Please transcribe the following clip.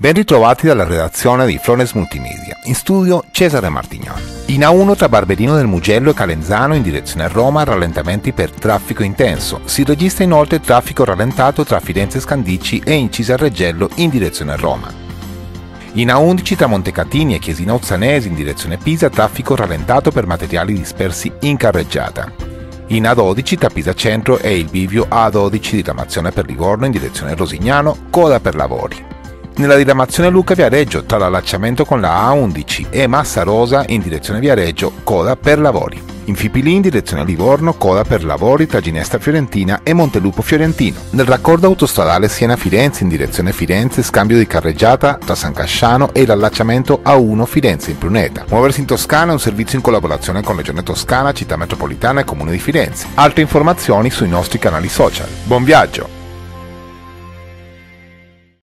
Ben ritrovati dalla redazione di Flores Multimedia, in studio Cesare Martignoni. In A1 tra Barberino del Mugello e Calenzano in direzione Roma rallentamenti per traffico intenso. Si registra inoltre traffico rallentato tra Firenze Scandicci e in Cisarreggello in direzione Roma. In A11 tra Montecatini e Chiesina Ozzanesi in direzione Pisa traffico rallentato per materiali dispersi in carreggiata. In A12 tra Pisa Centro e il bivio A12 diramazione per Livorno in direzione Rosignano, coda per lavori. Nella diramazione Lucca Viareggio tra l'allacciamento con la A11 e Massa Rosa in direzione Viareggio, coda per lavori. In Fipili in direzione Livorno, coda per lavori tra Ginestra Fiorentina e Montelupo Fiorentino. Nel raccordo autostradale Siena-Firenze in direzione Firenze, scambio di carreggiata tra San Casciano e l'allacciamento A1 Firenze in Pruneta. Muoversi in Toscana è un servizio in collaborazione con Regione Toscana, Città Metropolitana e Comune di Firenze. Altre informazioni sui nostri canali social. Buon viaggio!